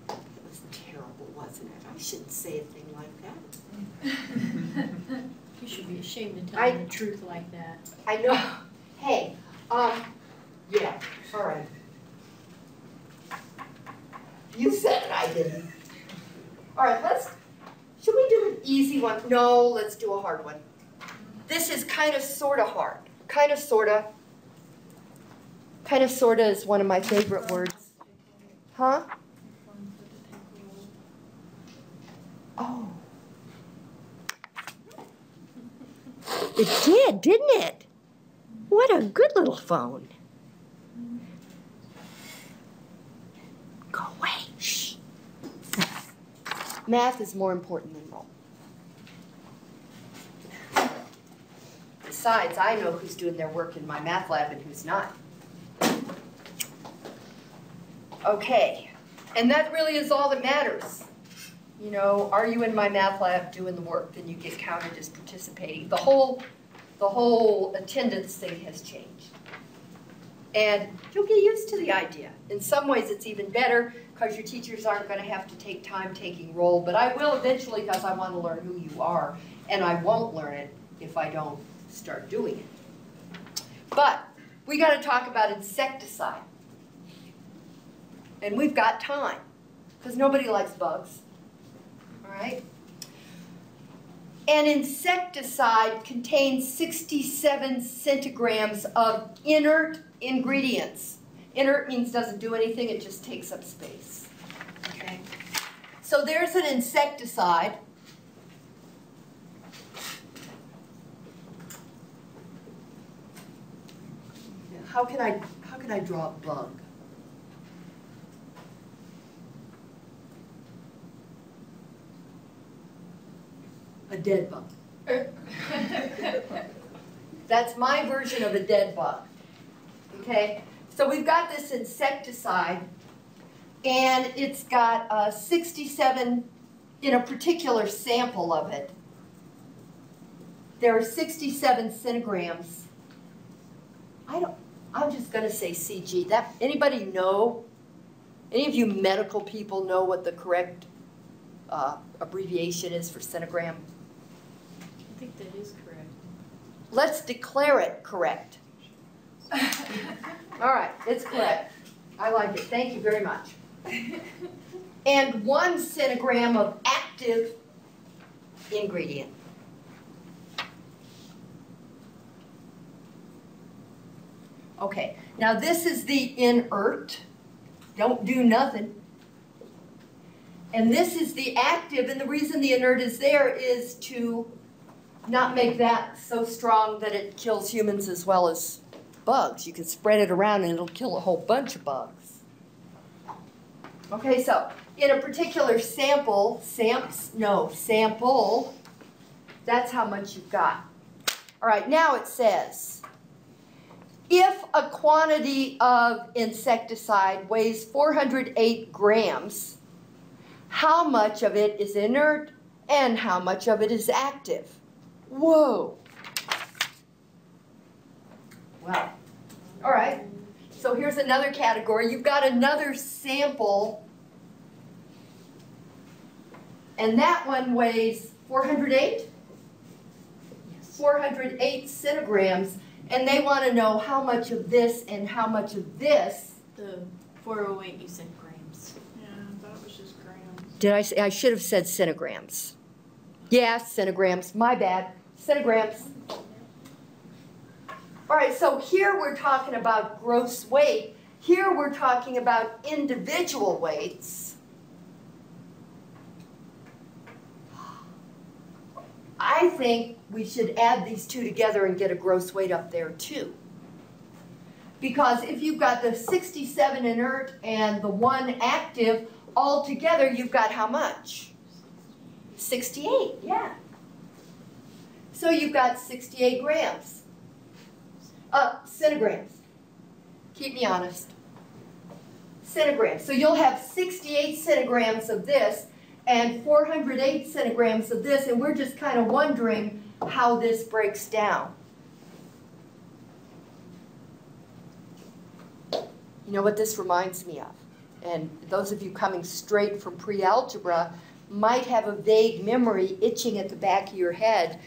It was terrible, wasn't it? I shouldn't say a thing like that. You should be ashamed to I- tell the truth like that. I know. Hey, um, yeah, all right. You said it, I didn't. All right, let's, should we do an easy one? No, let's do a hard one. This is kind of sorta hard. Kind of sorta. Kind of sorta is one of my favorite words. Huh? Oh. It did, didn't it? What a good little phone. Go away. Shh. Math is more important than roll. Besides, I know who's doing their work in MyMathLab and who's not. Okay, and that really is all that matters. You know, are you in MyMathLab doing the work, then you get counted as participating. The whole, the whole attendance thing has changed. And you'll get used to the idea. In some ways, it's even better because your teachers aren't going to have to take time taking roll, but I will eventually because I want to learn who you are, and I won't learn it if I don't start doing it. But we got to talk about insecticide. And we've got time because nobody likes bugs. All right? An insecticide contains 67 centigrams of inert ingredients. Inert means doesn't do anything, it just takes up space. Okay? So there's an insecticide. How can I how can I draw a bug? A dead bug. That's my version of a dead bug. Okay? So we've got this insecticide, and it's got uh, 67 in a particular sample of it. There are 67 centigrams. I don't, I'm just going to say CG. That Anybody know? Any of you medical people know what the correct uh, abbreviation is for centigram? I think that is correct. Let's declare it correct. All right, it's correct. I like it. Thank you very much. And one centigram of active ingredient. Okay, now this is the inert. Don't do nothing. And this is the active, and the reason the inert is there is to not make that so strong that it kills humans as well as bugs. You can spread it around and it'll kill a whole bunch of bugs. Okay, so in a particular sample, samps, no, sample, that's how much you've got. All right, now it says, if a quantity of insecticide weighs 408 grams, how much of it is inert and how much of it is active? Whoa. Wow. All right. So here's another category. You've got another sample. And that one weighs 408? Yes. 408 centigrams. And they want to know how much of this and how much of this. The four oh eight, you said grams. Yeah, I thought it was just grams. Did I say, I should have said centigrams. Yeah, centigrams. My bad. Centigrams. All right, so here we're talking about gross weight. Here we're talking about individual weights. I think we should add these two together and get a gross weight up there too. Because if you've got the 67 inert and the one active, all together you've got how much? 68, yeah. So you've got 68 grams. Uh, centigrams. Keep me honest. Centigrams. So you'll have 68 centigrams of this and 408 centigrams of this, and we're just kind of wondering how this breaks down. You know what this reminds me of? And those of you coming straight from pre-algebra might have a vague memory itching at the back of your head.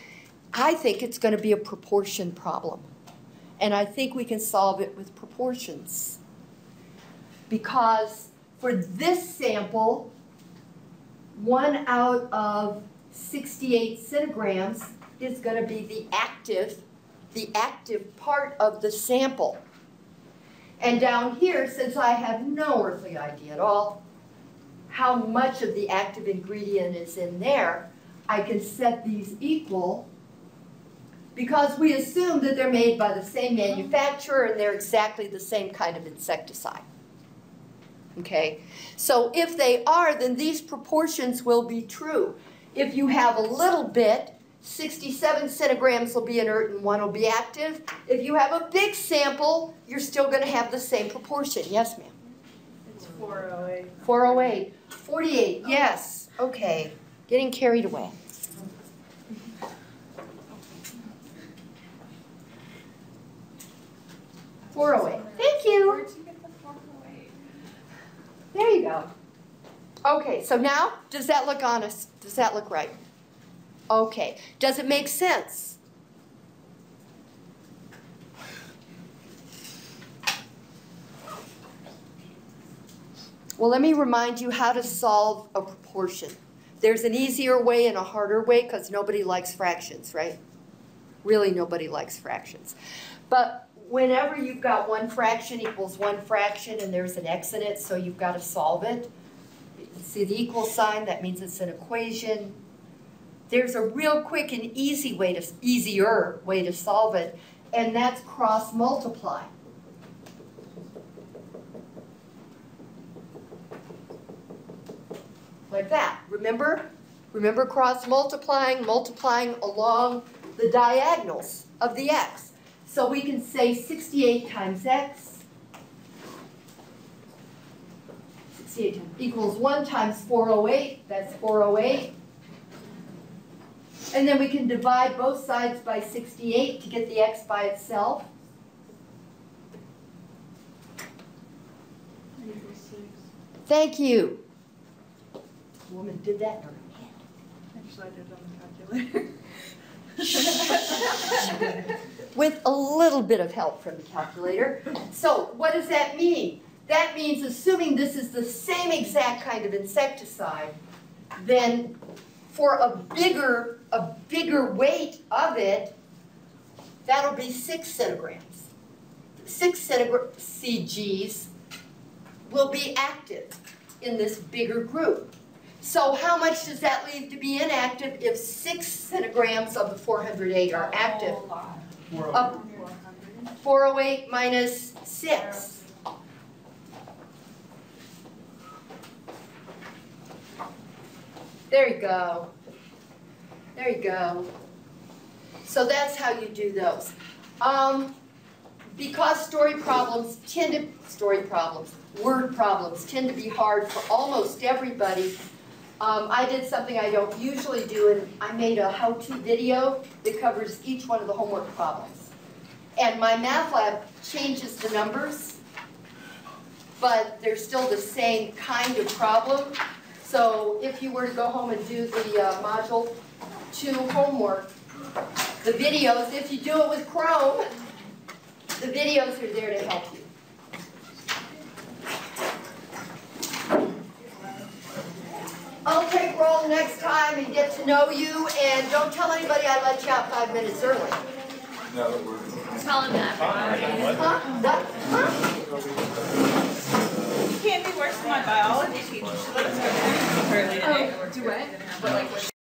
I think it's going to be a proportion problem. And I think we can solve it with proportions. Because for this sample, one out of 68 centigrams is going to be the active, the active part of the sample. And down here, since I have no earthly idea at all how much of the active ingredient is in there, I can set these equal because we assume that they're made by the same manufacturer and they're exactly the same kind of insecticide. Okay, so if they are, then these proportions will be true. If you have a little bit, 67 centigrams will be inert and one will be active. If you have a big sample, you're still going to have the same proportion. Yes, ma'am? It's four oh eight. 408. 48, yes. Okay, getting carried away. Four oh eight. Thank you. There you go. Okay, so now, does that look honest? Does that look right? Okay. Does it make sense? Well, let me remind you how to solve a proportion. There's an easier way and a harder way because nobody likes fractions, right? Really, nobody likes fractions. But whenever you've got one fraction equals one fraction and there's an x in it, so you've got to solve it. See the equal sign, that means it's an equation. There's a real quick and easy way to, easier way to solve it, and that's cross multiply. Like that, remember? Remember cross multiplying, multiplying along the diagonals of the x. So we can say 68 times x 68 times equals 1 times 408, that's 408. And then we can divide both sides by 68 to get the x by itself. Thank you. Woman did that in her Actually, I did it on the calculator. with a little bit of help from the calculator. So what does that mean? That means assuming this is the same exact kind of insecticide, then for a bigger, a bigger weight of it, that'll be six centigrams. Six centigrams CGs will be active in this bigger group. So how much does that leave to be inactive if six centigrams of the 408 are active? Whole 408 minus 6. There you go. There you go. So that's how you do those. Um, because story problems tend to, story problems, word problems tend to be hard for almost everybody, um, I did something I don't usually do, and I made a how-to video that covers each one of the homework problems. And MyMathLab changes the numbers, but they're still the same kind of problem. So if you were to go home and do the uh, module two homework, the videos, if you do it with Chrome, the videos are there to help you. I'll take roll next time and get to know you, and don't tell anybody I let you out five minutes early. No, we're... Tell him that. Huh? What? Huh? Can't be worse than my biology teacher. She let us go early today. Oh, do what?